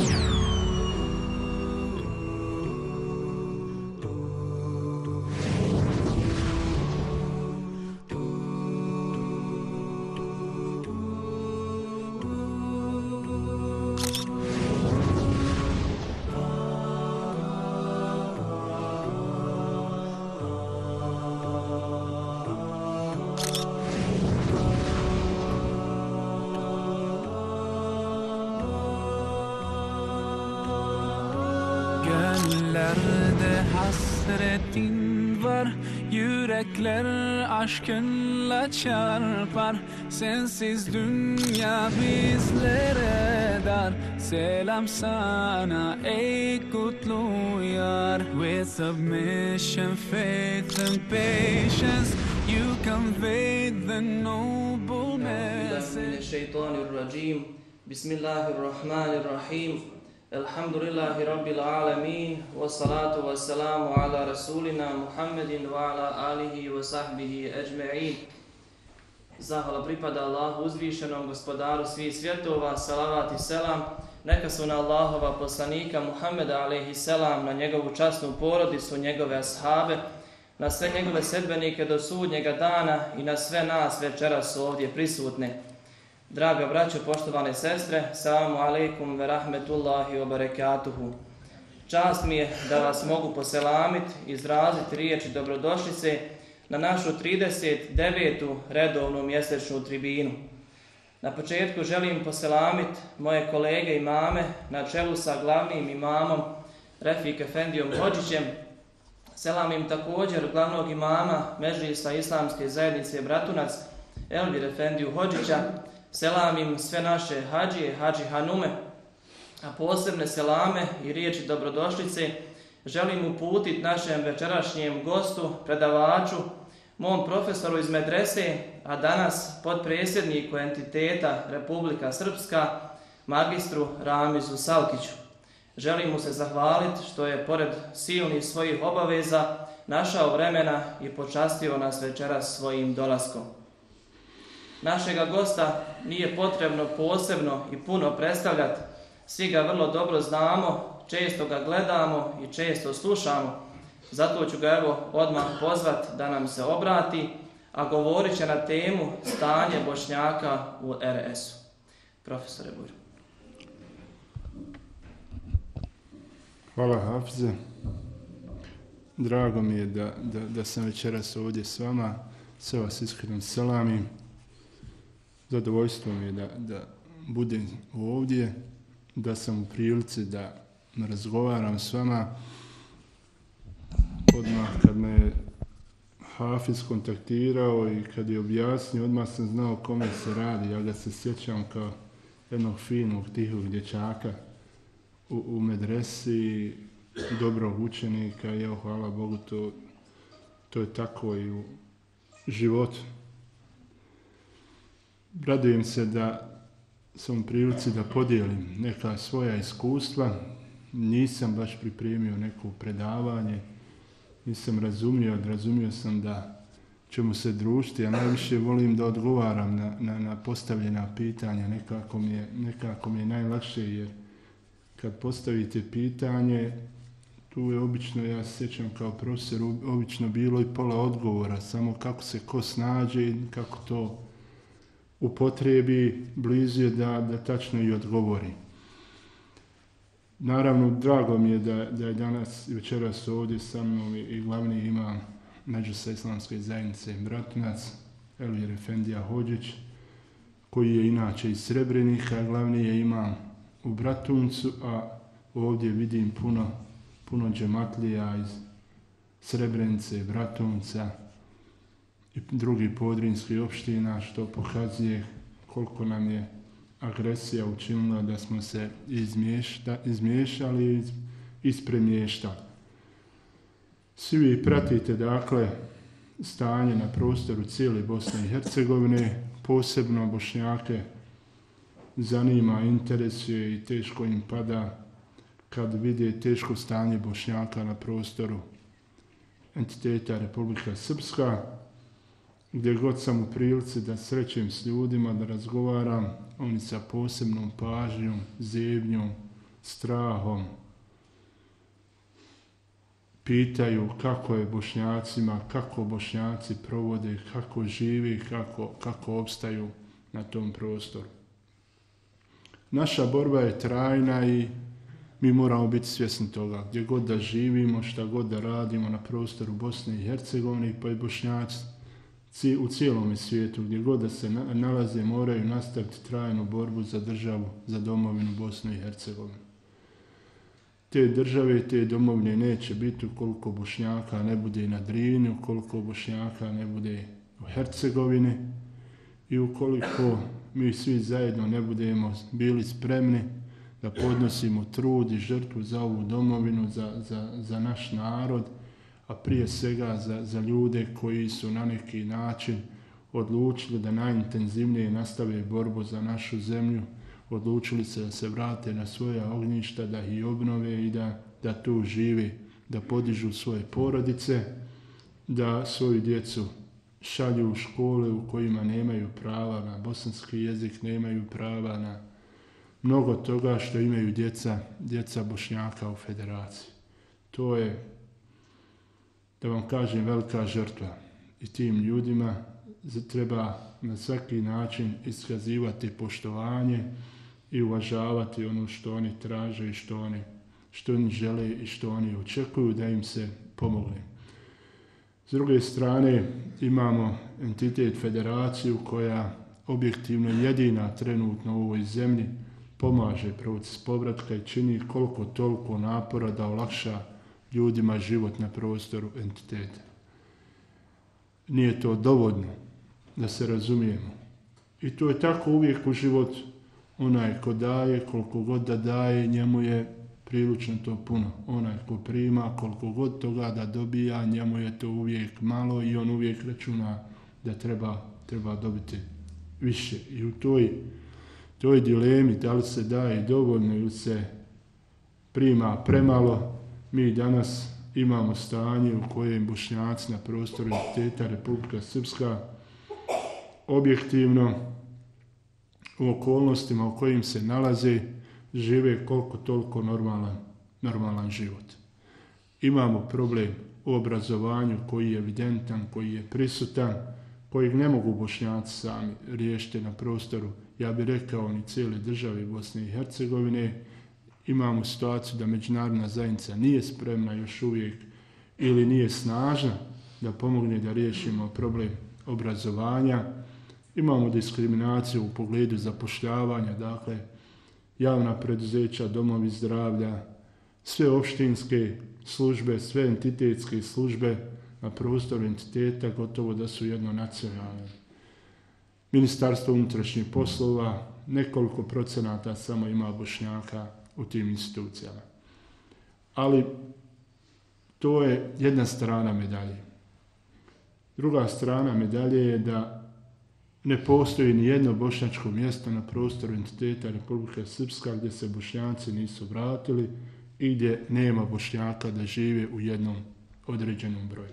Música Yürekler aşkınla çarpar Sensiz dünya bizlere dar. Selam sana ey kutlu yar With submission, faith and patience You convey the noble message. Şeytanirracim Bismillahirrahmanirrahim. Alhamdulillahi Rabbil Alamin, wa salatu wa salamu ala Rasulina Muhammedin wa ala alihi wa sahbihi ajma'in. Zahvala pripada Allahu uzvišenom gospodaru svih svjetova, salavat i selam. Neka su na Allahova poslanika Muhammeda alaihi selam, na njegovu časnu porodicu, njegove ashabe, na sve njegove sedbenike do sudnjega dana i na sve nas večeras ovdje prisutne. Draga braćo, poštovane sestre, salamu alaikum ve rahmetullahi wa barakatuhu. Čast mi je da vas mogu poselamiti, izraziti riječi dobrodošlice na našu 39. redovnu mjesečnu tribinu. Na početku želim poselamiti moje kolege i mame na čelu sa glavnim imamom Refik Efendijom Hođićem. Selam im također glavnog imama Mežlisa Islamske zajednice Bratunac Elvir Efendiju Hođića. Selam im sve naše hađije, hađi Hanume, a posebne selame i riječi dobrodošlice želim uputiti našem večerašnjem gostu, predavaču, mom profesoru iz medrese, a danas podpredsjedniku entiteta Republika Srpska, magistru Ramizu Salkiću. Želim mu se zahvaliti što je pored silnih svojih obaveza našao vremena i počastio nas večeras svojim dolaskom. Našega gosta nije potrebno posebno i puno predstavljati, svi ga vrlo dobro znamo, često ga gledamo i često slušamo, zato ću ga evo odmah pozvat da nam se obrati, a govorit će na temu stanje Bošnjaka u RS-u. Profesore Bulj. Hvala Hafize. Drago mi je da, da, da sam večeras ovdje s vama. Sve vas iskreno selamim. Zadovoljstvo mi je da, da budem ovdje, da sam u prilici da razgovaram s vama. Odmah kad me Hafiz kontaktirao i kad je objasnio, odmah sam znao kome se radi. Ja ga se sjećam kao jednog finog, tihog dječaka u, u medresi, dobrog učenika i evo, hvala Bogu, to, to je tako i u životu. Radujem se da sam u prilici da podijelim neka svoja iskustva. Nisam baš pripremio neko predavanje, nisam razumio, razumio sam da ćemo se družiti, a najviše volim da odgovaram na, na, na postavljena pitanja, nekako mi, je, nekako mi je najlakše jer kad postavite pitanje, tu je obično, ja sjećam kao profesor, obično bilo i pola odgovora, samo kako se ko snađe i kako to upotrebi, blizu da, da tačno i odgovori. Naravno, drago mi je da, da je danas i večeras ovdje sa mnom i glavni imam Međusa islamske zajednice Bratunac, Elvir Efendija Hođić, koji je inače iz Srebrenika, glavni je imam u Bratuncu, a ovdje vidim puno, puno džematlija iz Srebrenice, Bratunca i drugih podrinskih opština, što pokazuje koliko nam je agresija učinila da smo se izmješta, izmiješali i iz, ispremještali. Svi vi pratite, dakle, stanje na prostoru cijele Bosne i Hercegovine, posebno Bošnjake zanima, interesuje i teško im pada kad vide teško stanje Bošnjaka na prostoru entiteta Republika Srpska, gdje god sam u prilici da srećem s ljudima, da razgovaram, oni sa posebnom pažnjom, zebnjom strahom, pitaju kako je bošnjacima, kako bošnjaci provode, kako živi, kako, kako opstaju na tom prostoru. Naša borba je trajna i mi moramo biti svjesni toga. Gdje god da živimo, šta god da radimo na prostoru Bosne i Hercegovine, pa i bošnjaci u cijelom svijetu, gdje god da se nalaze, moraju nastaviti trajnu borbu za državu, za domovinu Bosne i Hercegovine. Te države, te domovine neće biti ukoliko bošnjaka ne bude na Drini, ukoliko bošnjaka ne bude u Hercegovini i ukoliko mi svi zajedno ne budemo bili spremni da podnosimo trud i žrtvu za ovu domovinu, za, za, za naš narod, a prije svega za, za ljude koji su na neki način odlučili da najintenzivnije nastave borbu za našu zemlju, odlučili se da se vrate na svoja ognjišta, da ih obnove i da, da tu živi, da podižu svoje porodice, da svoju djecu šalju u škole u kojima nemaju prava na bosanski jezik, nemaju prava na mnogo toga što imaju djeca, djeca bošnjaka u federaciji. To je, da vam kažem, velika žrtva. I tim ljudima treba na svaki način iskazivati poštovanje i uvažavati ono što oni traže i što oni, što oni žele i što oni očekuju da im se pomogne. S druge strane imamo entitet federaciju koja objektivno jedina trenutno u ovoj zemlji pomaže proces povratka i čini koliko toliko napora da olakša ljudima život na prostoru entiteta. Nije to dovoljno da se razumijemo. I to je tako uvijek u životu. Onaj ko daje, koliko god da daje, njemu je prilično to puno. Onaj ko prima, koliko god toga da dobija, njemu je to uvijek malo i on uvijek računa da treba, treba dobiti više. I u toj, toj dilemi da li se daje dovoljno ili se prima premalo, mi danas imamo stanje u kojem bošnjaci na prostoru identiteta Republika Srpska objektivno u okolnostima u kojim se nalaze žive koliko toliko normalan, normalan život. Imamo problem u obrazovanju koji je evidentan, koji je prisutan, kojeg ne mogu bošnjaci sami riješiti na prostoru, ja bih rekao, ni cijele države Bosne i Hercegovine. Imamo situaciju da međunarodna zajednica nije spremna još uvijek ili nije snažna da pomogne da riješimo problem obrazovanja. Imamo diskriminaciju u pogledu zapošljavanja, dakle, javna preduzeća, domovi zdravlja, sve opštinske službe, sve entitetske službe na prostoru entiteta gotovo da su jedno nacionalne. Ministarstvo unutrašnjih poslova, nekoliko procenata samo ima bošnjaka u tim institucijama. Ali to je jedna strana medalje. Druga strana medalje je da ne postoji ni jedno bošnjačko mjesto na prostoru entiteta Republike Srpska gdje se bošnjaci nisu vratili i gdje nema bošnjaka da žive u jednom određenom broju.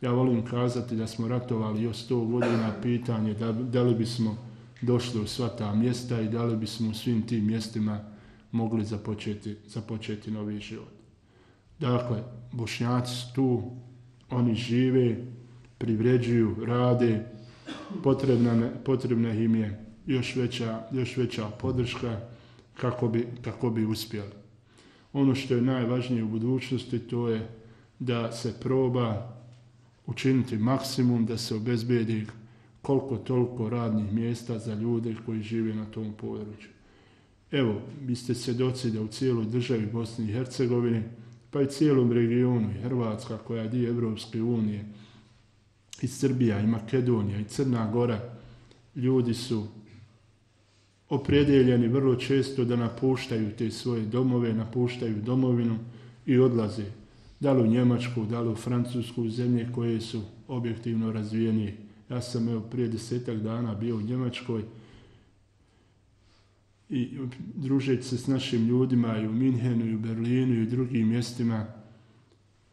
Ja volim kazati da smo ratovali još sto godina pitanje da, da li bismo došli u sva ta mjesta i da li bismo u svim tim mjestima mogli započeti, započeti novi život. Dakle, bošnjaci tu, oni žive, privređuju, rade, potrebna, potrebna im je još veća, još veća podrška kako bi, kako bi uspjeli. Ono što je najvažnije u budućnosti to je da se proba učiniti maksimum da se obezbedi koliko toliko radnih mjesta za ljude koji žive na tom području. Evo, vi ste svjedoci da u cijeloj državi Bosni i Hercegovini, pa i cijelom regionu i Hrvatska koja je dio Evropske unije, i Srbija, i Makedonija, i Crna Gora, ljudi su opredjeljeni vrlo često da napuštaju te svoje domove, napuštaju domovinu i odlaze. Da li u Njemačku, da li u Francusku, zemlje koje su objektivno razvijenije. Ja sam evo prije desetak dana bio u Njemačkoj i družeći se s našim ljudima i u Minhenu, i u Berlinu, i u drugim mjestima,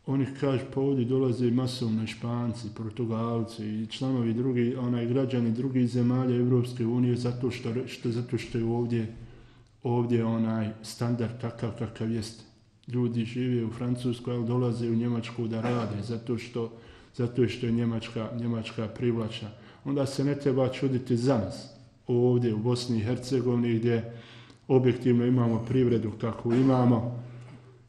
oni kažu pa ovdje dolaze masovno Španci, Portugalci i članovi drugi, onaj građani drugih zemalja Europske unije zato što, što, zato što je ovdje ovdje onaj standard takav kakav jest. Ljudi žive u Francuskoj, ali dolaze u Njemačku da rade, zato što, zato što je Njemačka, Njemačka privlačna. Onda se ne treba čuditi za nas ovdje u Bosni i Hercegovini gdje objektivno imamo privredu kakvu imamo,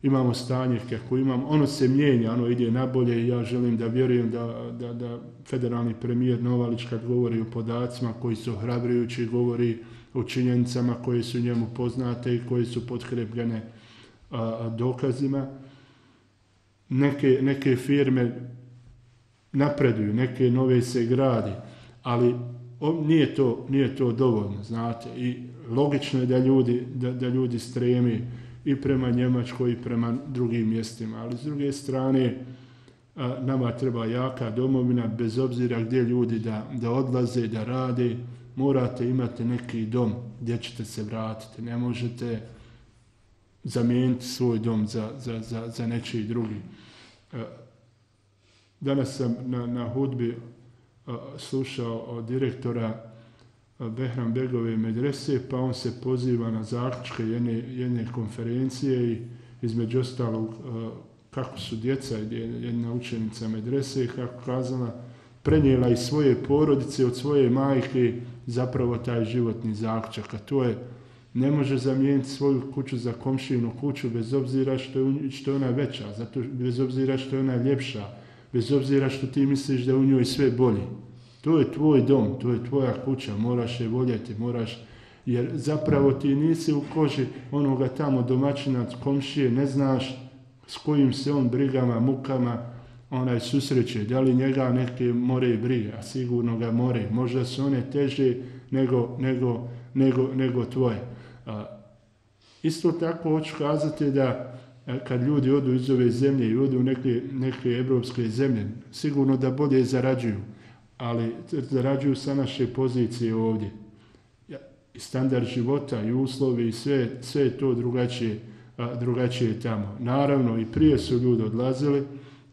imamo stanje kako imamo, ono se mijenja, ono ide nabolje i ja želim da vjerujem da, da, da federalni premijer Novalić kad govori o podacima koji su hrabrujući, govori o činjenicama koje su njemu poznate i koje su potkrepljene dokazima. Neke, neke firme napreduju, neke nove se gradi, ali nije to, nije to dovoljno, znate, i logično je da ljudi, da, da ljudi stremi i prema Njemačkoj i prema drugim mjestima, ali s druge strane nama treba jaka domovina, bez obzira gdje ljudi da, da odlaze, da rade, morate imati neki dom gdje ćete se vratiti. Ne možete zamijeniti svoj dom za, za, za, za nečiji drugi. Danas sam na, na hudbi slušao od direktora Behram Begove medrese, pa on se poziva na zaključke jedne, jedne konferencije i između ostalog kako su djeca, jedna učenica medrese, kako kazala, prenijela iz svoje porodice, od svoje majke zapravo taj životni zaključak, a to je ne može zamijeniti svoju kuću za komšinu kuću bez obzira što je, što ona veća, zato, bez obzira što je ona ljepša, bez obzira što ti misliš da u njoj sve bolje. To je tvoj dom, to je tvoja kuća, moraš je voljeti, moraš, jer zapravo ti nisi u koži onoga tamo domaćina, komšije, ne znaš s kojim se on brigama, mukama onaj susreće, da li njega neke more brige, a sigurno ga more, možda su one teže nego, nego, nego, nego tvoje. A, isto tako hoću kazati da kad ljudi odu iz ove zemlje i odu u neke, neke evropske zemlje, sigurno da bolje zarađuju ali zarađuju sa naše pozicije ovdje. I standard života i uslovi i sve, sve to drugačije, drugačije tamo. Naravno i prije su ljudi odlazili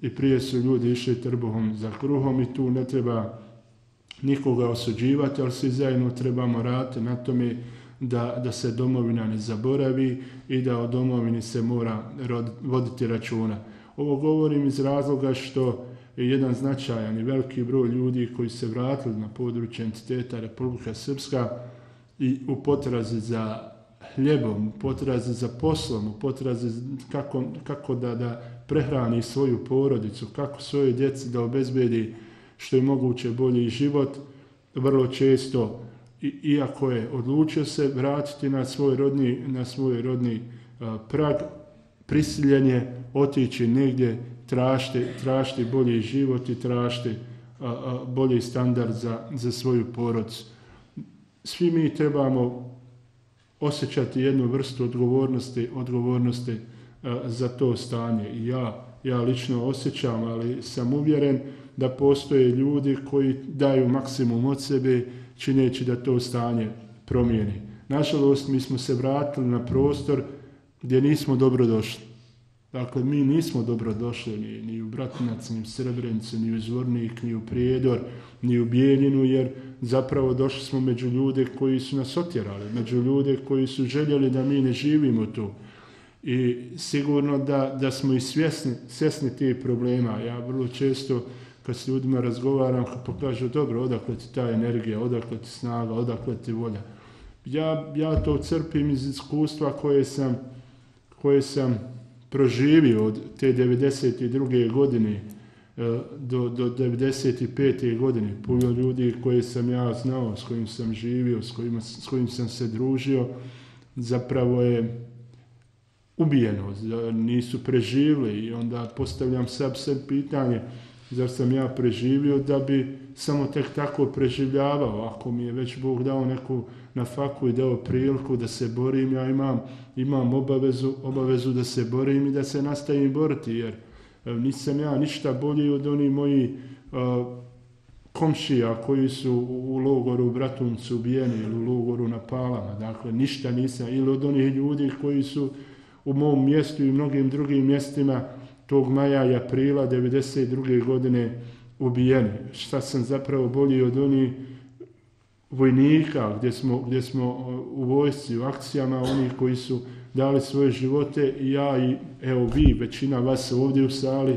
i prije su ljudi išli trbuhom za kruhom i tu ne treba nikoga osuđivati, ali svi zajedno trebamo raditi na tome da, da se domovina ne zaboravi i da o domovini se mora rod, voditi računa. Ovo govorim iz razloga što je jedan značajan i veliki broj ljudi koji se vratili na područje entiteta Republika Srpska i u potrazi za hljebom, u potrazi za poslom, u potrazi kako, kako da, da prehrani svoju porodicu, kako svoje djeci da obezbedi što je moguće bolji život, vrlo često, iako je odlučio se vratiti na svoj rodni, na svoj rodni prag, prisiljen je otići negdje tražiti, tražiti bolji život i tražiti bolji standard za, za svoju porodcu. Svi mi trebamo osjećati jednu vrstu odgovornosti, odgovornosti za to stanje. I ja, ja lično osjećam, ali sam uvjeren da postoje ljudi koji daju maksimum od sebe čineći da to stanje promijeni. Nažalost, mi smo se vratili na prostor gdje nismo dobro došli. Dakle, mi nismo dobro došli ni, ni u Bratinac, ni u Srebrenicu, ni u Zvornik, ni u Prijedor, ni u Bijeljinu, jer zapravo došli smo među ljude koji su nas otjerali, među ljude koji su željeli da mi ne živimo tu. I sigurno da, da smo i svjesni, svjesni tih problema. Ja vrlo često kad s ljudima razgovaram, pokažu, dobro, odakle ti ta energija, odakle ti snaga, odakle ti volja. Ja, ja to crpim iz iskustva koje sam, koje sam proživio od te 92. godine e, do, do 95. godine. Puno ljudi koje sam ja znao, s kojim sam živio, s kojim, s kojim sam se družio, zapravo je ubijeno, nisu preživili i onda postavljam sad sve pitanje zar sam ja preživio da bi samo tek tako preživljavao. Ako mi je već Bog dao neku na faku i dao priliku da se borim, ja imam, imam obavezu, obavezu da se borim i da se nastavim boriti, jer e, nisam ja ništa bolji od onih moji a, komšija koji su u logoru u Bratuncu ubijeni ili u logoru na Palama. Dakle, ništa nisam. Ili od onih ljudi koji su u mom mjestu i mnogim drugim mjestima tog maja i aprila 92. godine ubijeni. Šta sam zapravo bolji od onih vojnika, gdje smo, gdje smo u vojsci, u akcijama, oni koji su dali svoje živote i ja i evo vi, većina vas ovdje u sali,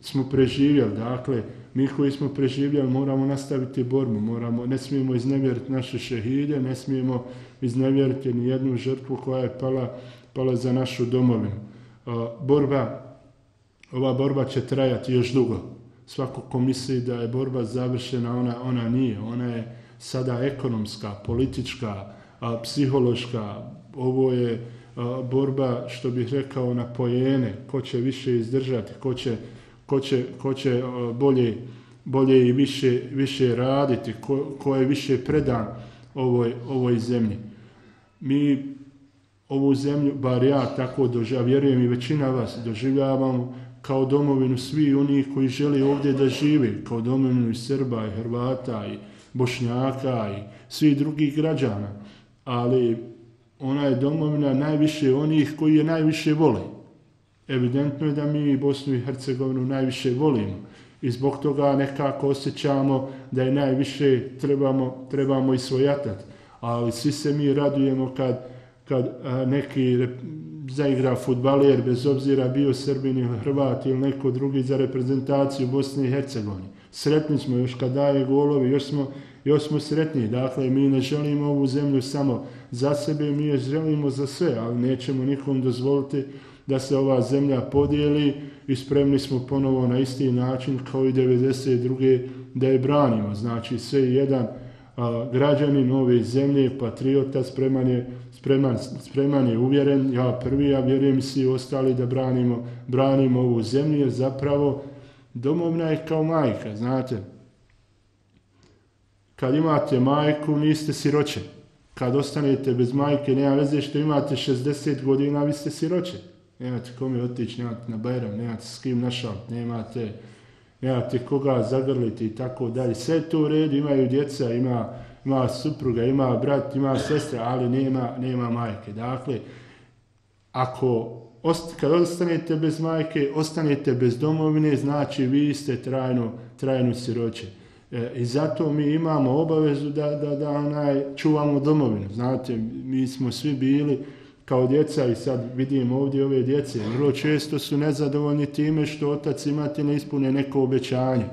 smo preživjeli. Dakle, mi koji smo preživjeli moramo nastaviti borbu, moramo, ne smijemo iznevjeriti naše šehide, ne smijemo iznevjeriti ni jednu žrtvu koja je pala, pala za našu domovinu. borba, ova borba će trajati još dugo. Svako ko misli da je borba završena, ona, ona nije. Ona je sada ekonomska, politička, psihološka. Ovo je borba, što bih rekao, na pojene. Ko će više izdržati, ko će ko će, ko će bolje, bolje i više, više raditi, ko, ko je više predan ovoj, ovoj zemlji. Mi ovu zemlju, bar ja tako doživljavam, vjerujem i većina vas doživljavamo kao domovinu svi oni koji žele ovdje da žive, kao domovinu i Srba, i Hrvata, i Bošnjaka, i svih drugih građana. Ali ona je domovina najviše onih koji je najviše vole. Evidentno je da mi Bosnu i Hercegovinu najviše volimo i zbog toga nekako osjećamo da je najviše trebamo, trebamo i svojatati. Ali svi se mi radujemo kad, kad neki zaigra futbaler, bez obzira bio Srbin ili Hrvat ili neko drugi za reprezentaciju Bosne i Hercegovine. Sretni smo još kad daje golovi, još smo, još smo sretni. Dakle, mi ne želimo ovu zemlju samo za sebe, mi je želimo za sve, ali nećemo nikom dozvoliti da se ova zemlja podijeli i spremni smo ponovo na isti način kao i 92. da je branimo. Znači sve jedan a, građanin ove zemlje, patriota, spreman je, spreman, spreman je uvjeren, ja prvi, ja vjerujem svi ostali da branimo, branimo ovu zemlju, jer zapravo domovna je kao majka, znate. Kad imate majku, niste siroće. Kad ostanete bez majke, nema veze što imate 60 godina, vi ste siroće nemate kome otići, nemate na Bajram, nemate s kim našalt, nemate, nemate koga zagrliti i tako dalje. Sve to u redu, imaju djeca, ima, ima supruga, ima brat, ima sestra, ali nema, nema majke. Dakle, ako kad ostanete bez majke, ostanete bez domovine, znači vi ste trajno, trajno siroće. E, I zato mi imamo obavezu da, da, da onaj, čuvamo domovinu. Znate, mi smo svi bili kao djeca i sad vidim ovdje ove djece, vrlo često su nezadovoljni time što otac imate ne ispune neko obećanje.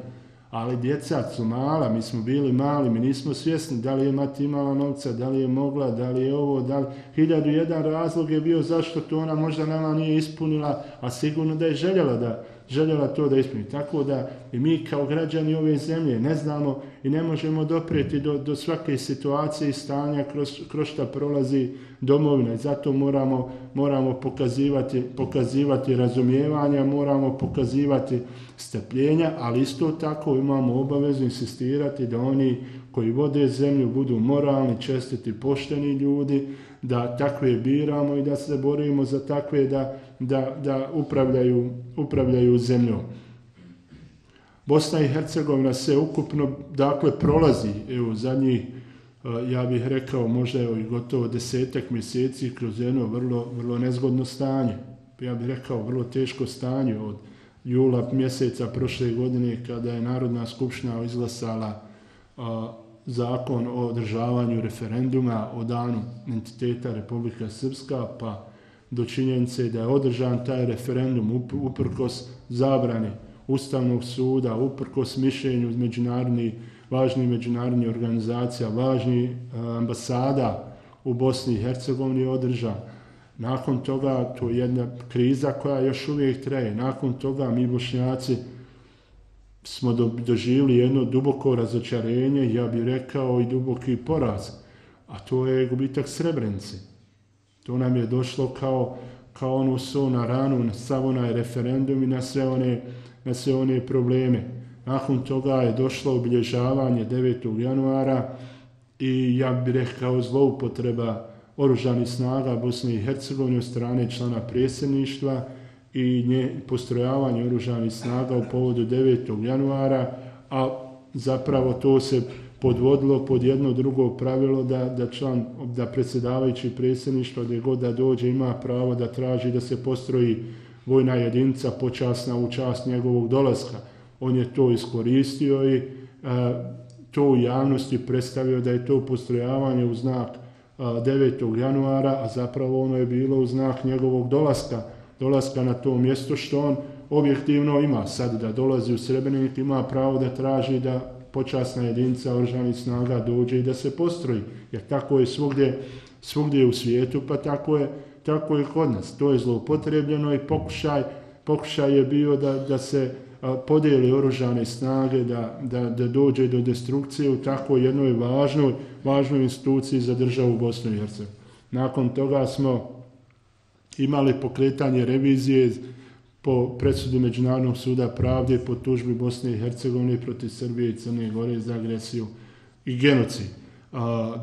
Ali djeca su mala, mi smo bili mali, mi nismo svjesni da li je mati imala novca, da li je mogla, da li je ovo, da li... Hiljadu jedan razlog je bio zašto to ona možda nama nije ispunila, a sigurno da je željela da, željela to da ispuni. Tako da i mi kao građani ove zemlje ne znamo i ne možemo dopreti do, do svake situacije i stanja kroz, kroz šta prolazi domovina. I zato moramo, moramo pokazivati, pokazivati razumijevanja, moramo pokazivati strpljenja, ali isto tako imamo obavezu insistirati da oni koji vode zemlju budu moralni, čestiti, pošteni ljudi, da takve biramo i da se borimo za takve da, da, da upravljaju, upravljaju zemljom. Bosna i Hercegovina se ukupno dakle prolazi evo zadnjih ja bih rekao možda evo i gotovo desetak mjeseci kroz jedno vrlo, vrlo nezgodno stanje. Ja bih rekao vrlo teško stanje od jula mjeseca prošle godine kada je Narodna skupština izglasala zakon o održavanju referenduma o danu entiteta Republika Srpska, pa do činjenice da je održan taj referendum uprkos zabrani Ustavnog suda, uprkos mišljenju međunarodnih, važnih međunarodnih organizacija, važnih ambasada u Bosni i Hercegovini održan. Nakon toga, to je jedna kriza koja još uvijek traje. Nakon toga mi bošnjaci smo doživjeli jedno duboko razočarenje, ja bih rekao i duboki poraz, a to je gubitak Srebrenice. To nam je došlo kao, kao ono so na ranu, na sav onaj referendum i na sve, one, na sve one probleme. Nakon toga je došlo obilježavanje 9. januara i ja bih rekao zloupotreba oružanih snaga Bosne i Hercegovine od strane člana predsjedništva i nje postrojavanje oružanih snaga u povodu 9. januara, a zapravo to se podvodilo pod jedno drugo pravilo da, da član, da predsjedavajući predsjedništva gdje god da dođe ima pravo da traži da se postroji vojna jedinica počasna u čast njegovog dolaska. On je to iskoristio i to u javnosti predstavio da je to postrojavanje u znak 9. januara, a zapravo ono je bilo u znak njegovog dolaska, dolaska na to mjesto što on objektivno ima sad da dolazi u Srebrenik, ima pravo da traži da počasna jedinica oružanih snaga dođe i da se postroji. Jer tako je svugdje, svugdje u svijetu, pa tako je, tako je kod nas. To je zloupotrebljeno i pokušaj, pokušaj je bio da, da se podijeli oružane snage, da, da, da dođe do destrukcije u tako jednoj važnoj, važnoj instituciji za državu Bosne i Hercegovine. Nakon toga smo imali pokretanje revizije po presudi Međunarodnog suda pravde po tužbi Bosne i Hercegovine protiv Srbije i Crne Gore za agresiju i genocid.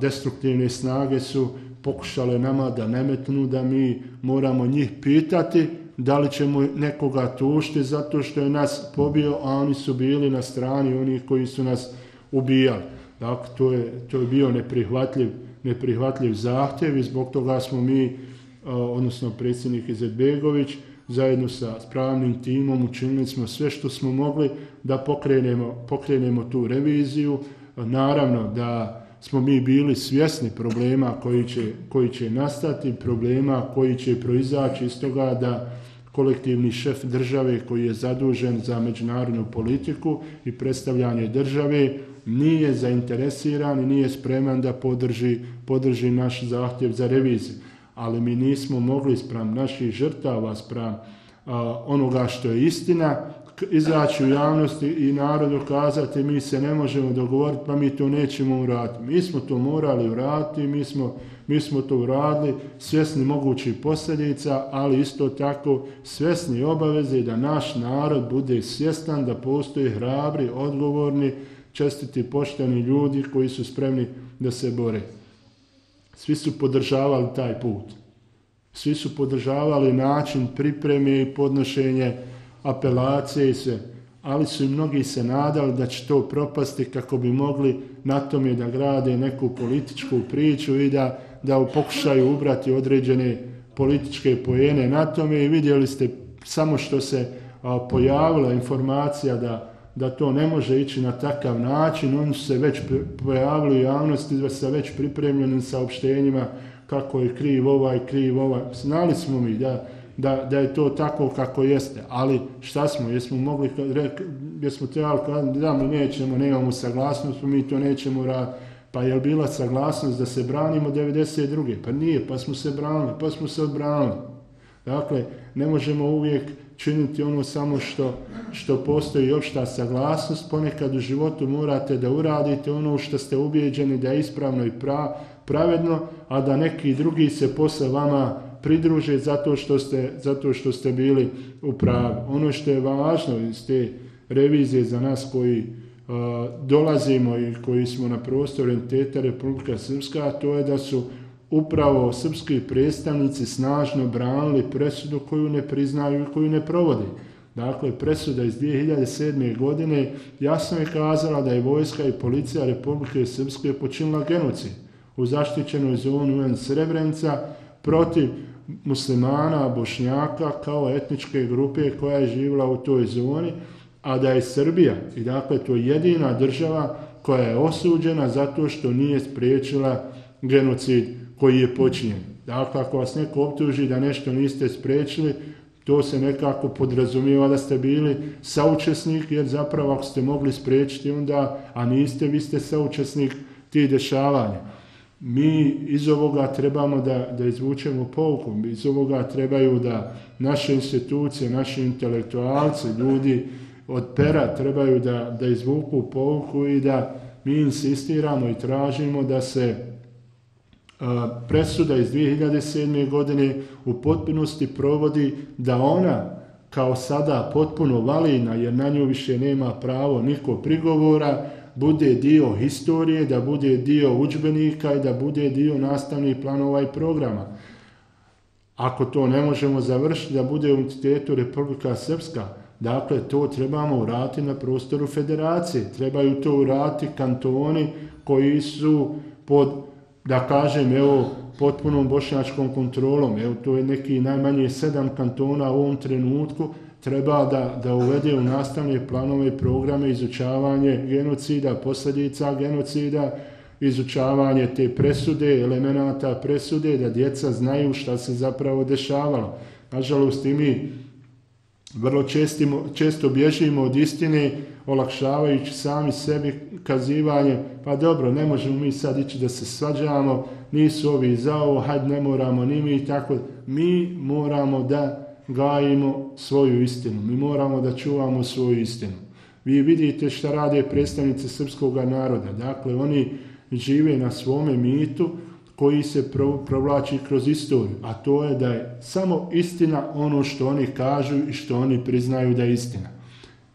destruktivne snage su pokušale nama da nemetnu da mi moramo njih pitati da li ćemo nekoga tušti zato što je nas pobio, a oni su bili na strani onih koji su nas ubijali. Dakle, to je, to je bio neprihvatljiv, neprihvatljiv zahtjev i zbog toga smo mi, odnosno predsjednik Izetbegović, zajedno sa pravnim timom učinili smo sve što smo mogli da pokrenemo, pokrenemo tu reviziju. Naravno da smo mi bili svjesni problema koji će, koji će nastati, problema koji će proizaći iz toga da kolektivni šef države koji je zadužen za međunarodnu politiku i predstavljanje države nije zainteresiran i nije spreman da podrži, podrži naš zahtjev za reviziju ali mi nismo mogli spram naših žrtava, spram onoga što je istina, izaći u javnosti i narodu kazati mi se ne možemo dogovoriti pa mi to nećemo uraditi. Mi smo to morali uraditi, mi smo, mi smo to uradili svjesni mogućih posljedica, ali isto tako svjesni obaveze da naš narod bude svjestan da postoje hrabri, odgovorni, čestiti, pošteni ljudi koji su spremni da se bore. Svi su podržavali taj put. Svi su podržavali način pripreme i podnošenje apelacije i sve. Ali su i mnogi se nadali da će to propasti kako bi mogli na tome da grade neku političku priču i da, da pokušaju ubrati određene političke pojene na tome i vidjeli ste samo što se pojavila informacija da da to ne može ići na takav način. Oni su se već pojavili u javnosti sa već pripremljenim saopštenjima kako je kriv ovaj, kriv ovaj. Znali smo mi da, da, da je to tako kako jeste, ali šta smo, jesmo mogli, jesmo trebali da mi nećemo, nemamo saglasnost, mi to nećemo raditi. Pa je bila saglasnost da se branimo 92. Pa nije, pa smo se branili, pa smo se odbranili. Dakle, ne možemo uvijek činiti ono samo što, što postoji opšta saglasnost, ponekad u životu morate da uradite ono što ste ubijeđeni da je ispravno i pravedno, a da neki drugi se posle vama pridruže zato što ste, zato što ste bili u pravu. Ono što je važno iz te revizije za nas koji dolazimo i koji smo na prostoru entiteta Republika Srpska, to je da su upravo srpski predstavnici snažno branili presudu koju ne priznaju i koju ne provode. Dakle, presuda iz 2007. godine jasno je kazala da je vojska i policija Republike Srpske počinila genocid u zaštićenoj zoni UN Srebrenica protiv muslimana, bošnjaka kao etničke grupe koja je živjela u toj zoni, a da je Srbija, i dakle to je jedina država koja je osuđena zato što nije spriječila genocid koji je počinjen. Dakle, ako vas neko optuži da nešto niste spriječili, to se nekako podrazumijeva da ste bili saučesnik, jer zapravo ako ste mogli spriječiti onda, a niste, vi ste saučesnik tih dešavanja. Mi iz ovoga trebamo da, da izvučemo pouku, iz ovoga trebaju da naše institucije, naši intelektualci, ljudi od pera trebaju da, da izvuku pouku i da mi insistiramo i tražimo da se presuda iz 2007. godine u potpunosti provodi da ona kao sada potpuno valina jer na nju više nema pravo niko prigovora, bude dio historije, da bude dio udžbenika i da bude dio nastavnih planova i programa. Ako to ne možemo završiti, da bude u entitetu Republika Srpska, dakle to trebamo uraditi na prostoru federacije. Trebaju to uraditi kantoni koji su pod da kažem, evo, potpunom bošnjačkom kontrolom, evo, to je neki najmanje sedam kantona u ovom trenutku, treba da, da uvede u nastavne planove i programe izučavanje genocida, posljedica genocida, izučavanje te presude, elemenata presude, da djeca znaju šta se zapravo dešavalo. Nažalost i mi vrlo čestimo, često bježimo od istine, olakšavajući sami sebi kazivanje, pa dobro, ne možemo mi sad ići da se svađamo, nisu ovi za ovo, hajde ne moramo ni mi tako. Mi moramo da gajimo svoju istinu, mi moramo da čuvamo svoju istinu. Vi vidite šta rade predstavnice srpskog naroda, dakle oni žive na svome mitu koji se provlači kroz istoriju, a to je da je samo istina ono što oni kažu i što oni priznaju da je istina.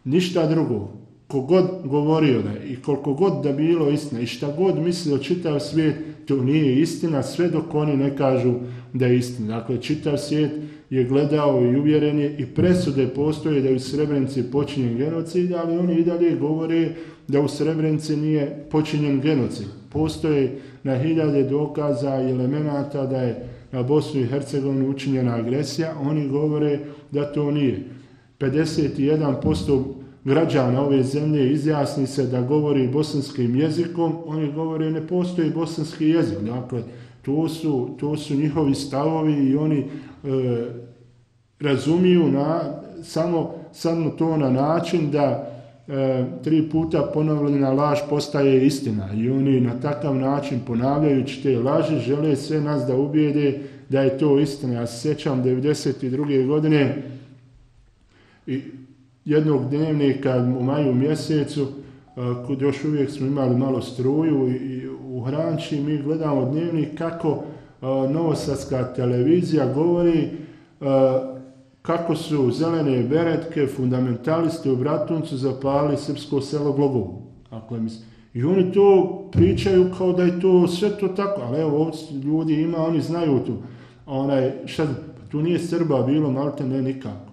Ništa drugo. Kogod govorio da je i koliko god da bilo istina i šta god mislio čitav svijet, to nije istina sve dok oni ne kažu da je istina. Dakle, čitav svijet je gledao i uvjeren je i presude postoje da je u Srebrenici počinjen genocid, ali oni i dalje govore da u Srebrenici nije počinjen genocid. Postoje na hiljade dokaza i elemenata da je na Bosnu i Hercegovinu učinjena agresija, oni govore da to nije. 51% građana ove zemlje izjasni se da govori bosanskim jezikom, oni govore ne postoji bosanski jezik. Dakle, to su, to su njihovi stavovi i oni e, razumiju na, samo, samo to na način da e, tri puta ponovljena laž postaje istina i oni na takav način ponavljajući te laži žele sve nas da ubijede da je to istina. Ja se sjećam 1992. godine i jednog dnevnika u maju mjesecu kod još uvijek smo imali malo struju i u Hranči mi gledamo dnevnik kako Novosadska televizija govori kako su zelene beretke, fundamentalisti u Bratuncu zapali srpsko selo Glogovu. I oni to pričaju kao da je to sve to tako, ali evo ovdje ljudi ima, oni znaju tu. Onaj, šta, pa tu nije Srba bilo, malte ne nikako.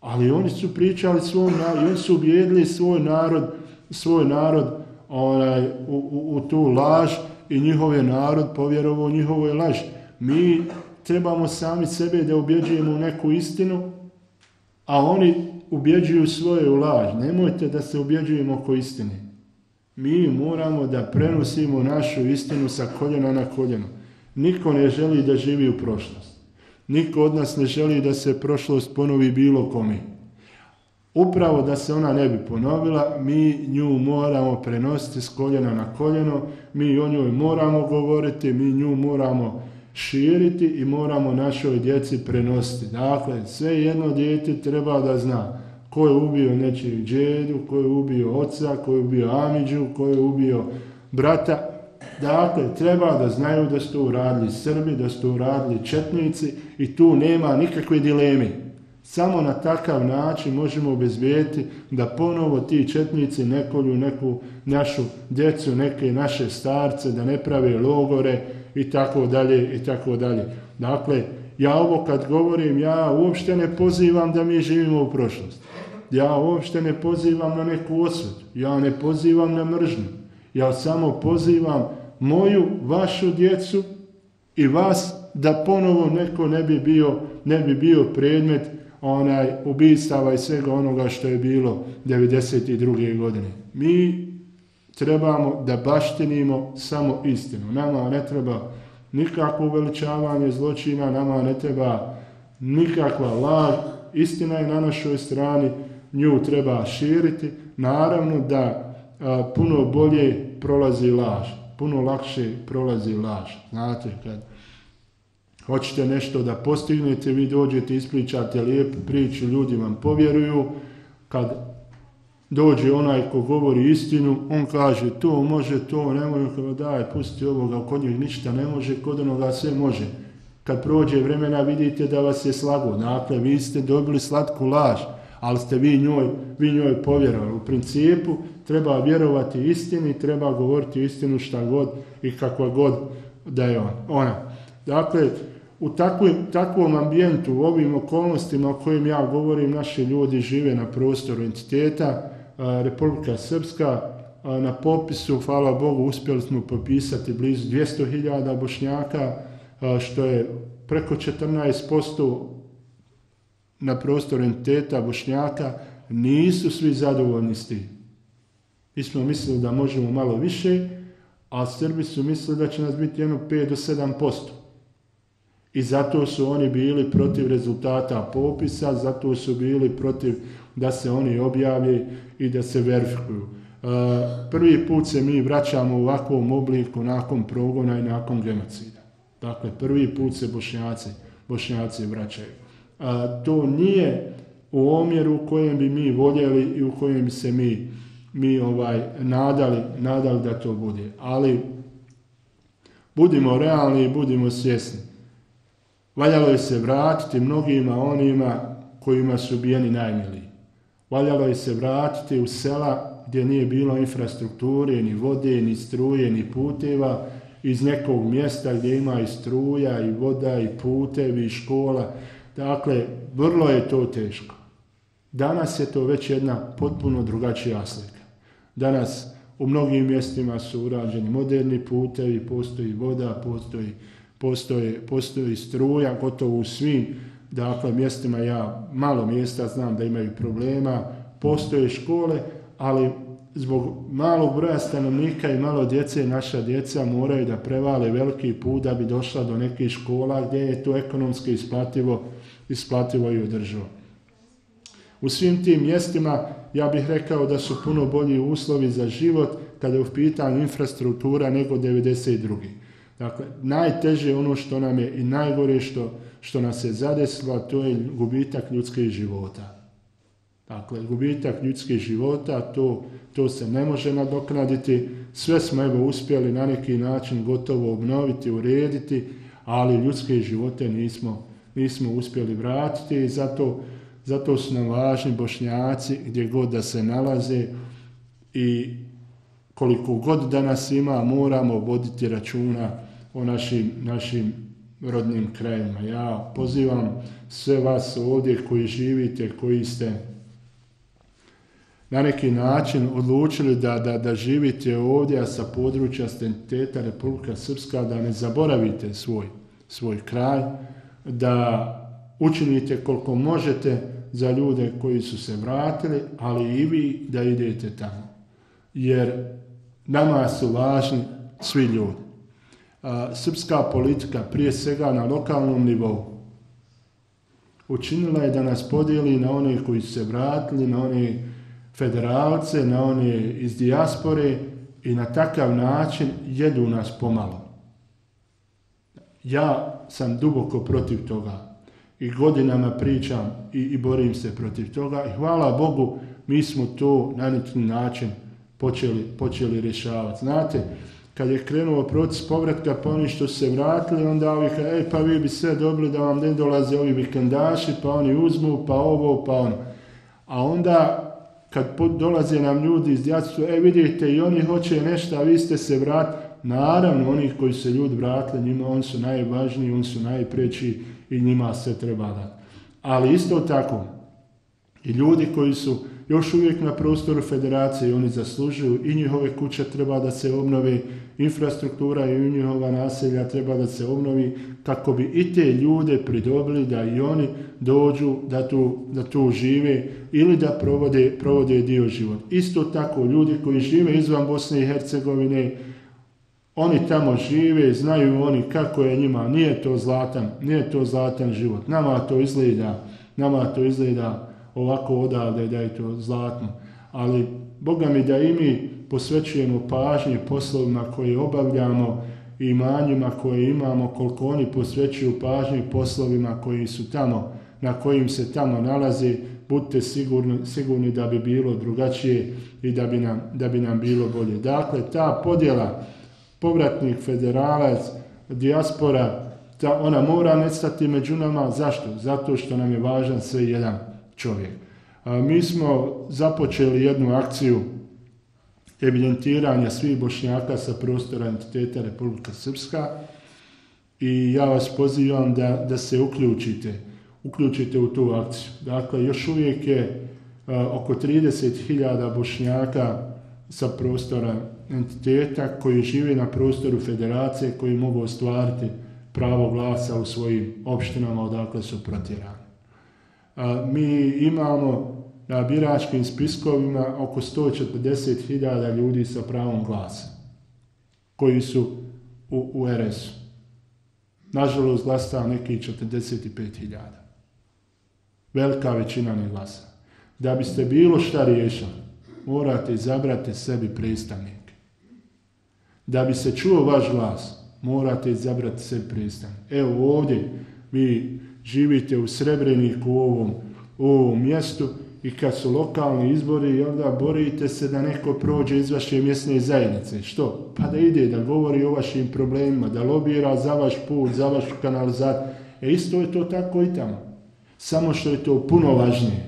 Ali oni su pričali svom narodu, oni su ubijedili svoj narod, svoj narod onaj, u, u, u tu laž i njihov je narod povjerovao u njihovoj laži. Mi trebamo sami sebe da ubjeđujemo u neku istinu, a oni ubjeđuju svoje u laž. Nemojte da se ubjeđujemo oko istine. Mi moramo da prenosimo našu istinu sa koljena na koljeno. Niko ne želi da živi u prošlost. Niko od nas ne želi da se prošlost ponovi bilo kome. Upravo da se ona ne bi ponovila, mi nju moramo prenositi s koljena na koljeno, mi o njoj moramo govoriti, mi nju moramo širiti i moramo našoj djeci prenositi. Dakle, sve jedno dijete treba da zna ko je ubio nečiju džedu, ko je ubio oca, ko je ubio Amidžu, ko je ubio brata. Dakle, treba da znaju da su to uradili Srbi, da su to uradili Četnici i tu nema nikakve dileme. Samo na takav način možemo obezbijeti da ponovo ti četnici nekolju neku našu djecu, neke naše starce, da ne prave logore i tako dalje i tako dalje. Dakle, ja ovo kad govorim, ja uopšte ne pozivam da mi živimo u prošlosti. Ja uopšte ne pozivam na neku osvetu. Ja ne pozivam na mržnju. Ja samo pozivam moju, vašu djecu i vas da ponovo neko ne bi bio, ne bi bio predmet onaj ubistava i svega onoga što je bilo 92. godine. Mi trebamo da baštinimo samo istinu. Nama ne treba nikakvo uveličavanje zločina, nama ne treba nikakva laž. Istina je na našoj strani, nju treba širiti. Naravno da a, puno bolje prolazi laž, puno lakše prolazi laž. Znate, kad hoćete nešto da postignete, vi dođete, ispričate lijepu priču, ljudi vam povjeruju, kad dođe onaj ko govori istinu, on kaže to može, to ne može, daj, pusti ovoga, kod njeg ništa ne može, kod onoga sve može. Kad prođe vremena vidite da vas je slago, dakle vi ste dobili slatku laž, ali ste vi njoj, vi njoj povjerovali. U principu treba vjerovati istini, treba govoriti istinu šta god i kakva god da je on. ona. Dakle, u takvom, takvom ambijentu, u ovim okolnostima o kojim ja govorim, naši ljudi žive na prostoru entiteta, Republika Srpska, na popisu, hvala Bogu, uspjeli smo popisati blizu 200.000 bošnjaka, što je preko 14% na prostoru entiteta Bošnjaka nisu svi zadovoljni s tim. Mi smo mislili da možemo malo više, a Srbi su mislili da će nas biti jedno 5 do 7%. I zato su oni bili protiv rezultata popisa, zato su bili protiv da se oni objave i da se verifikuju. E, prvi put se mi vraćamo u ovakvom obliku nakon progona i nakon genocida. Dakle, prvi put se bošnjaci, bošnjaci vraćaju. E, to nije u omjeru u kojem bi mi voljeli i u kojem bi se mi, mi ovaj nadali, nadali da to bude. Ali budimo realni i budimo svjesni. Valjalo je se vratiti mnogima onima kojima su ubijeni najmiliji. Valjalo je se vratiti u sela gdje nije bilo infrastrukture, ni vode, ni struje, ni puteva, iz nekog mjesta gdje ima i struja, i voda, i putevi, i škola. Dakle, vrlo je to teško. Danas je to već jedna potpuno drugačija slika. Danas u mnogim mjestima su urađeni moderni putevi, postoji voda, postoji, postoji, postoji struja, gotovo u svim dakle, mjestima, ja malo mjesta znam da imaju problema, postoje škole, ali zbog malog broja stanovnika i malo djece, naša djeca moraju da prevale veliki put da bi došla do nekih škola gdje je to ekonomski isplativo, isplativo i održivo. U svim tim mjestima ja bih rekao da su puno bolji uslovi za život kada je u pitanju infrastruktura nego 92. Dakle, najteže ono što nam je i najgore što, što nas je zadesilo, to je gubitak ljudskih života. Dakle, gubitak ljudskih života, to, to se ne može nadoknaditi. Sve smo evo uspjeli na neki način gotovo obnoviti, urediti, ali ljudske živote nismo, nismo uspjeli vratiti i zato zato su nam važni bošnjaci gdje god da se nalaze i koliko god da nas ima moramo voditi računa o našim, našim rodnim krajima. Ja pozivam sve vas ovdje koji živite, koji ste na neki način odlučili da, da, da živite ovdje, a sa područja stenteta Republika Srpska, da ne zaboravite svoj, svoj kraj, da učinite koliko možete za ljude koji su se vratili, ali i vi da idete tamo. Jer nama su važni svi ljudi. srpska politika, prije svega na lokalnom nivou, učinila je da nas podijeli na one koji su se vratili, na one federalce, na one iz dijaspore i na takav način jedu nas pomalo. Ja sam duboko protiv toga i godinama pričam i, i borim se protiv toga i hvala Bogu mi smo to na neki način počeli, počeli rješavati. Znate, kad je krenuo proces povratka, pa oni što se vratili, onda ovi e, pa vi bi sve dobili da vam ne dolaze ovi vikendaši, pa oni uzmu, pa ovo, pa ono. A onda kad dolaze nam ljudi iz djactva, e vidite i oni hoće nešto, a vi ste se vratili. Naravno, oni koji se ljudi vratili, njima oni su najvažniji, oni su najpreći i njima se treba dati. Ali isto tako, i ljudi koji su još uvijek na prostoru federacije, oni zaslužuju i njihove kuće treba da se obnovi, infrastruktura i njihova naselja treba da se obnovi kako bi i te ljude pridobili da i oni dođu da tu, da tu žive ili da provode, provode dio život. Isto tako ljudi koji žive izvan Bosne i Hercegovine, oni tamo žive, znaju oni kako je njima, nije to zlatan, nije to zlatan život. Nama to izgleda, nama to izgleda ovako odavde da je to zlatno. Ali Boga mi da i mi posvećujemo pažnje poslovima koje obavljamo i imanjima koje imamo, koliko oni posvećuju pažnje poslovima koji su tamo, na kojim se tamo nalaze, budite sigurni, sigurni da bi bilo drugačije i da bi nam, da bi nam bilo bolje. Dakle, ta podjela povratnik, federalac, dijaspora, ta, ona mora nestati među nama. Zašto? Zato što nam je važan sve jedan čovjek. A, mi smo započeli jednu akciju evidentiranja svih bošnjaka sa prostora entiteta Republika Srpska i ja vas pozivam da, da se uključite, uključite u tu akciju. Dakle, još uvijek je a, oko 30.000 bošnjaka sa prostora entiteta koji žive na prostoru federacije koji mogu ostvariti pravo glasa u svojim opštinama odakle su protjerani. A, mi imamo na biračkim spiskovima oko 140.000 ljudi sa pravom glasa koji su u, u RS-u. Nažalost, glasa nekih 45.000. Velika većina ne glasa. Da biste bilo šta riješili, morate izabrati sebi predstavnike. Da bi se čuo vaš glas, morate izabrati sebi predstavnike. Evo ovdje, vi živite u Srebreniku u ovom, u ovom mjestu i kad su lokalni izbori i onda borite se da neko prođe iz vaše mjesne zajednice. Što? Pa da ide, da govori o vašim problemima, da lobira za vaš put, za vaš kanalizat. E isto je to tako i tamo. Samo što je to puno važnije.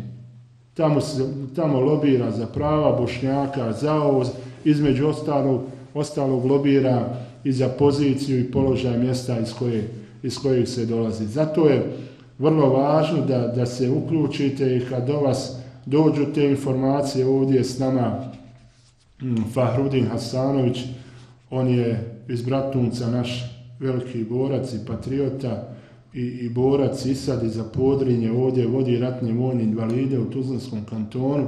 Tamo, se, tamo lobira za prava bošnjaka, za ovo, između ostalog, ostalog lobira i za poziciju i položaj mjesta iz, koje, iz kojeg se dolazi. Zato je vrlo važno da, da se uključite i kad do vas dođu te informacije ovdje s nama mm, Fahrudin Hasanović, on je iz Bratunca naš veliki borac i patriota i, i borac i sad i za podrinje. Ovdje vodi ratne vojne invalide u Tuzlanskom kantonu,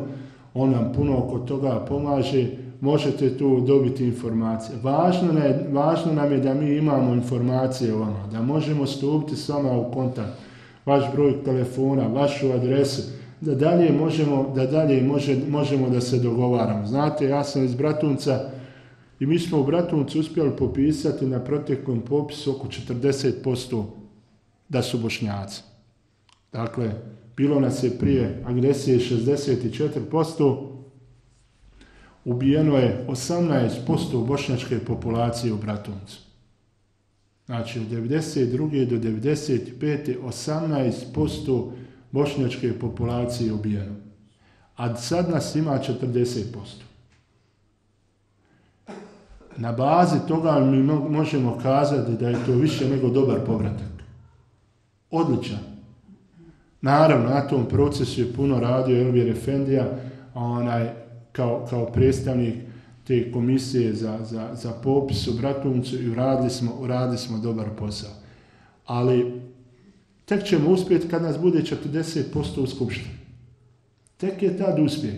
on nam puno oko toga pomaže, možete tu dobiti informacije. Važno, ne, važno nam je da mi imamo informacije o vama, da možemo stupiti s vama u kontakt, vaš broj telefona, vašu adresu, da dalje možemo da dalje može, možemo da se dogovaramo. Znate, ja sam iz Bratunca i mi smo u Bratuncu uspjeli popisati na proteklom popisu oko 40% da su bošnjaci. Dakle, bilo nas je prije agresije 64%, ubijeno je 18% bošnjačke populacije u Bratuncu. Znači, od 92. do 95. 18% bošnjačke populacije ubijeno. A sad nas ima 40%. Na bazi toga mi možemo kazati da je to više nego dobar povratak. Odličan. Naravno, na tom procesu je puno radio Elvir Efendija, onaj, kao, kao predstavnik te komisije za, za, za popis u Bratuncu i uradili smo, uradili smo dobar posao. Ali tek ćemo uspjeti kad nas bude 40% u skupštini. Tek je tad uspjeh.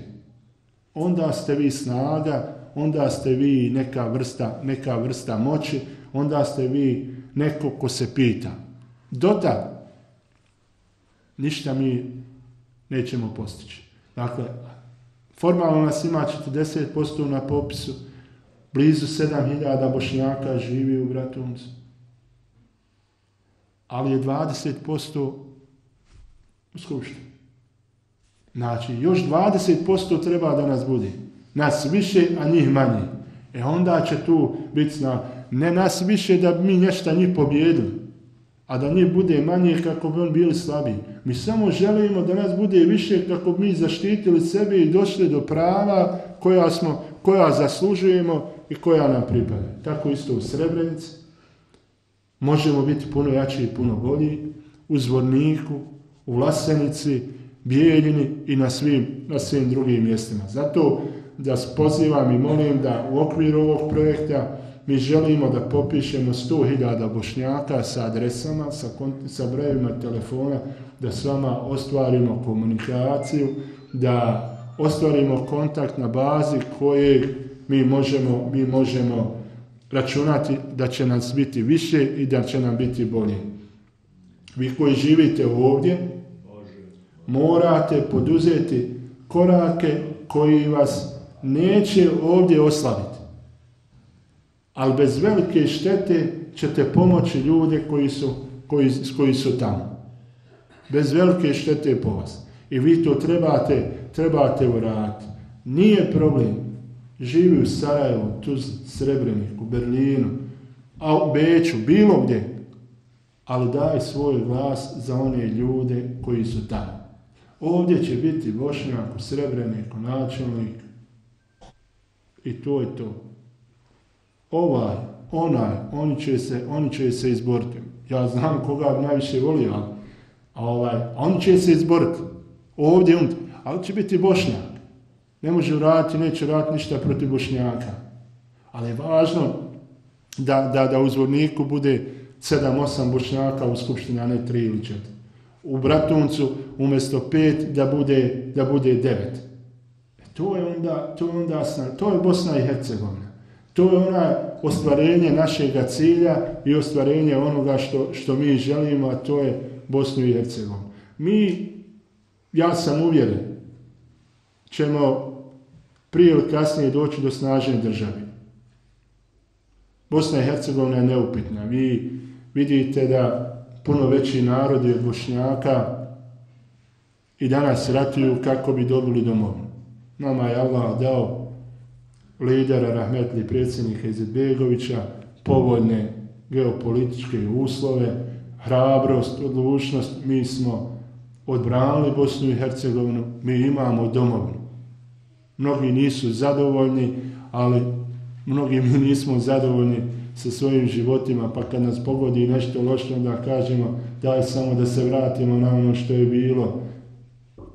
Onda ste vi snaga, onda ste vi neka vrsta, neka vrsta moći, onda ste vi neko ko se pita. Dotad ništa mi nećemo postići. Dakle, formalno nas ima 40% na popisu, blizu 7000 bošnjaka živi u Bratuncu, ali je 20% u. Znači, još 20% treba da nas bude. Nas više, a njih manje. E onda će tu biti na, ne nas više da mi nešto njih pobjedili, a da njih bude manje kako bi on bili slabiji. Mi samo želimo da nas bude više kako bi mi zaštitili sebe i došli do prava koja, smo, koja zaslužujemo i koja nam pripada. Tako isto u Srebrenici. Možemo biti puno jači i puno bolji u Zvorniku, u Vlasenici, Bijeljini i na svim, na svim drugim mjestima. Zato da pozivam i molim da u okviru ovog projekta mi želimo da popišemo 100.000 bošnjaka sa adresama, sa, sa brojevima telefona, da s vama ostvarimo komunikaciju, da ostvarimo kontakt na bazi koje mi možemo, mi možemo računati da će nas biti više i da će nam biti bolje. Vi koji živite ovdje, morate poduzeti korake koji vas neće ovdje oslaviti. Ali bez velike štete ćete pomoći ljude koji su, koji, koji su tamo. Bez velike štete po vas. I vi to trebate, trebate uraditi. Nije problem. Živi u Sarajevu, tu Srebreniku, Berlinu, a u Beću, bilo gdje. Ali daj svoj glas za one ljude koji su tamo. Ovdje će biti Bošnjak u Srebreniku, načelnik. I to je to. Ovaj, onaj, oni će se, oni će se izboriti. Ja znam koga najviše volio, ali ovaj, oni će se izboriti. Ovdje, on, ali će biti Bošnjak. Ne može uraditi, neće raditi ništa protiv Bošnjaka. Ali je važno da, da, da u zvorniku bude 7-8 Bošnjaka u skupštini, a ne 3 ili 4. u Bratuncu umjesto pet da bude, da bude devet. E, to je onda, to je onda, to je Bosna i Hercegovina. To je ona ostvarenje našega cilja i ostvarenje onoga što, što mi želimo, a to je Bosnu i Hercegovinu. Mi, ja sam uvjeren, ćemo prije ili kasnije doći do snažne države. Bosna i Hercegovina je neupitna. Vi vidite da puno veći narodi od Bošnjaka i danas ratuju kako bi dobili domovinu. Nama je Allah dao lidera Rahmetli predsjednika Izetbegovića, povoljne geopolitičke uslove, hrabrost, odlučnost, mi smo odbranili Bosnu i Hercegovinu, mi imamo domovinu. Mnogi nisu zadovoljni, ali mnogi mi nismo zadovoljni sa svojim životima, pa kad nas pogodi nešto loše, onda kažemo daj samo da se vratimo na ono što je bilo,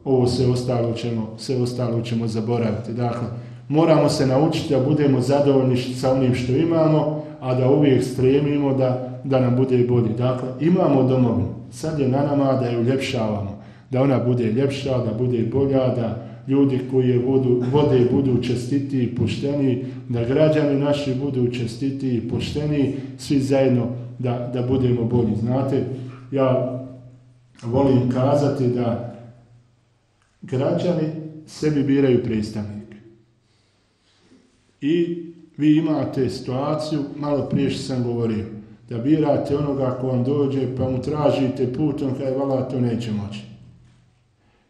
ovo sve ostalo ćemo, sve ostalo ćemo zaboraviti. Dakle, moramo se naučiti da budemo zadovoljni sa onim što imamo, a da uvijek stremimo da, da nam bude bolje. Dakle, imamo domovinu, sad je na nama da ju ljepšavamo, da ona bude ljepša, da bude bolja, da ljudi koji je vodu, vode budu čestiti i pošteni, da građani naši budu čestiti i pošteni, svi zajedno da, da budemo bolji. Znate, ja volim kazati da građani sebi biraju predstavnike. I vi imate situaciju, malo prije što sam govorio, da birate onoga ko vam dođe pa mu tražite putom kada vala to neće moći.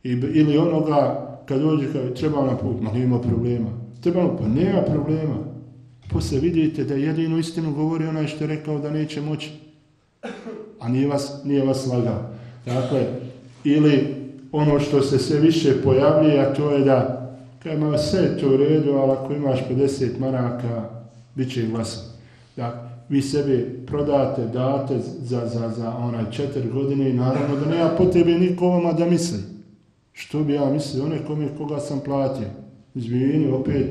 I, ili onoga kad dođe, kad treba na put, ma nema problema. Treba, pa nema problema. Poslije vidite da jedinu istinu govori onaj što je rekao da neće moći. A nije vas, nije vas lagao. Dakle, ili ono što se sve više pojavljuje, a to je da kaj ima sve to u redu, ali ako imaš 50 maraka, bit će glasan. Da, vi sebi prodate, date za, za, za onaj četiri godine i naravno da nema potrebe niko da misli. Što bi ja mislio, one kome koga sam platio. Izvini, opet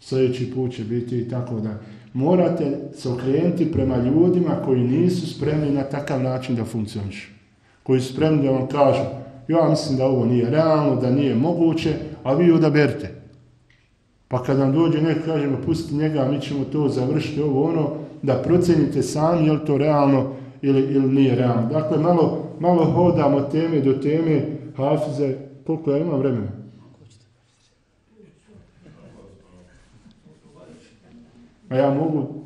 sljedeći put će biti i tako da. Morate se okrenuti prema ljudima koji nisu spremni na takav način da funkcionišu. Koji su spremni da vam kažu, ja mislim da ovo nije realno, da nije moguće, a vi odaberite. Pa kad nam dođe neko kažemo, pustite njega, mi ćemo to završiti, ovo ono, da procenite sami je li to realno ili, ili nije realno. Dakle, malo, malo hodamo teme do teme, Hafize, koliko ja imam vremena? A ja mogu,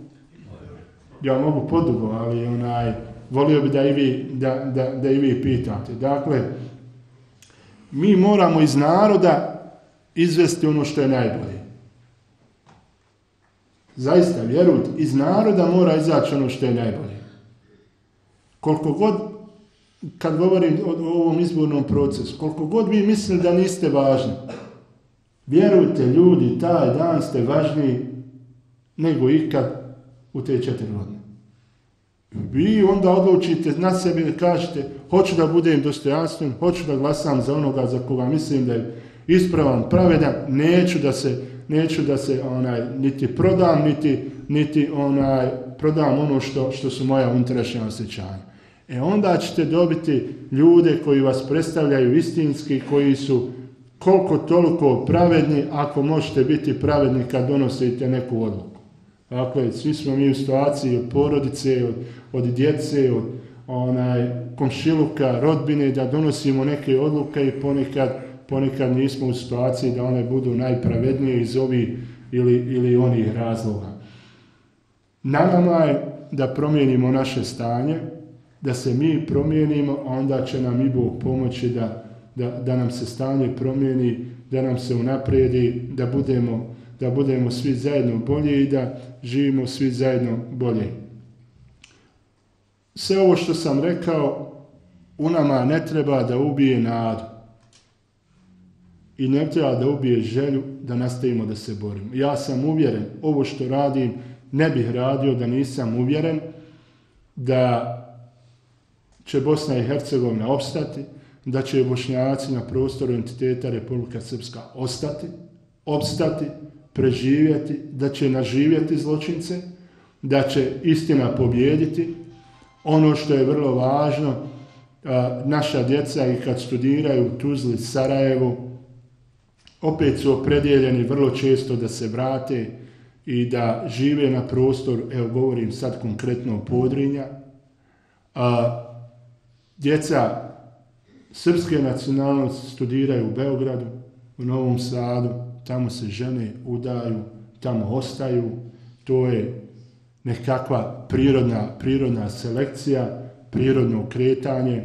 ja mogu podugo, ali onaj, volio bi da i vi, da, da, da i vi pitate. Dakle, mi moramo iz naroda izvesti ono što je najbolje. Zaista, vjerujte, iz naroda mora izaći ono što je najbolje. Koliko god kad govorim o, ovom izbornom procesu, koliko god vi mislili da niste važni, vjerujte ljudi, taj dan ste važniji nego ikad u te četiri godine. Vi onda odlučite na sebi da kažete hoću da budem dostojanstven, hoću da glasam za onoga za koga mislim da je ispravan, pravedan, neću da se, neću da se onaj, niti prodam, niti, niti onaj, prodam ono što, što su moja unutrašnja osjećanja. E onda ćete dobiti ljude koji vas predstavljaju istinski, koji su koliko toliko pravedni, ako možete biti pravedni kad donosite neku odluku. Dakle, svi smo mi u situaciji od porodice, od, od djece, od onaj, komšiluka, rodbine, da donosimo neke odluke i ponekad, ponekad nismo u situaciji da one budu najpravednije iz ovih ili, ili onih razloga. Na nama je da promijenimo naše stanje, da se mi promijenimo, onda će nam i Bog pomoći da, da, da nam se stanje promijeni, da nam se unaprijedi, da budemo, da budemo svi zajedno bolji i da živimo svi zajedno bolje. Sve ovo što sam rekao, u nama ne treba da ubije nadu. I ne treba da ubije želju da nastavimo da se borimo. Ja sam uvjeren, ovo što radim ne bih radio da nisam uvjeren da će Bosna i Hercegovina opstati, da će Bošnjaci na prostoru entiteta Republika Srpska ostati, opstati, preživjeti, da će naživjeti zločince, da će istina pobjediti. Ono što je vrlo važno, naša djeca i kad studiraju u Tuzli, Sarajevu, opet su opredjeljeni vrlo često da se vrate i da žive na prostor, evo govorim sad konkretno o Podrinja. A, djeca srpske nacionalnosti studiraju u Beogradu, u Novom Sadu, tamo se žene udaju, tamo ostaju, to je nekakva prirodna, prirodna selekcija, prirodno kretanje.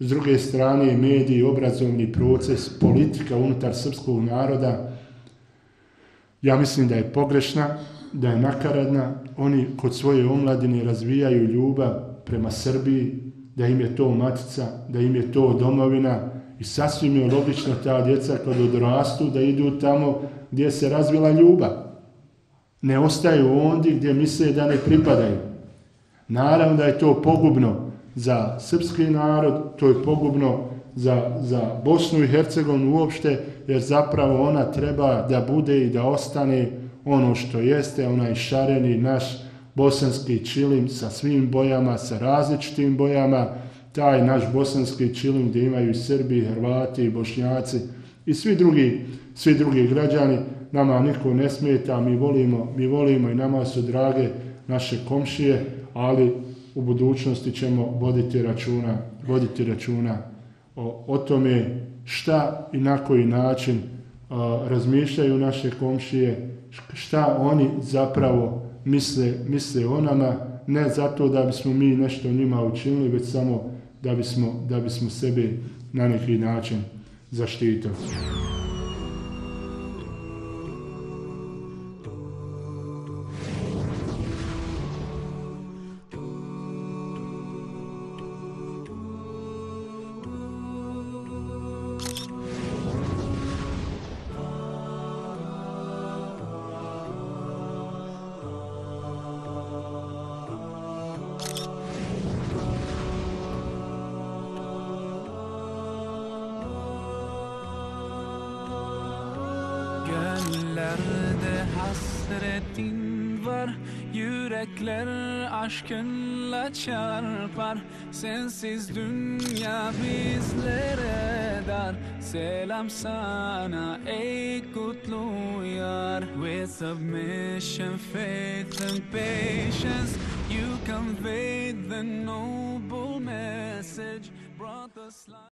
S druge strane, mediji, obrazovni proces, politika unutar srpskog naroda, ja mislim da je pogrešna, da je nakaradna. Oni kod svoje omladine razvijaju ljubav prema Srbiji, da im je to matica, da im je to domovina i sasvim je logično ta djeca kad odrastu da idu tamo gdje se razvila ljubav. Ne ostaju ondje gdje misle da ne pripadaju. Naravno da je to pogubno za srpski narod, to je pogubno za, za Bosnu i Hercegovinu uopšte, jer zapravo ona treba da bude i da ostane ono što jeste, onaj šareni naš bosanski čilim sa svim bojama, sa različitim bojama, taj naš bosanski čilim gdje imaju i Srbi, Hrvati, i Bošnjaci i svi drugi, svi drugi građani, nama niko ne smeta, mi volimo, mi volimo i nama su drage naše komšije, ali u budućnosti ćemo voditi računa, voditi računa o, o tome šta i na koji način a, razmišljaju naše komšije, šta oni zapravo misle, misle o nama, ne zato da bismo mi nešto njima učinili, već samo da bismo, da bismo sebe na neki način zaštitili. Kutlu With submission, faith and patience You conveyed the noble message Brought us life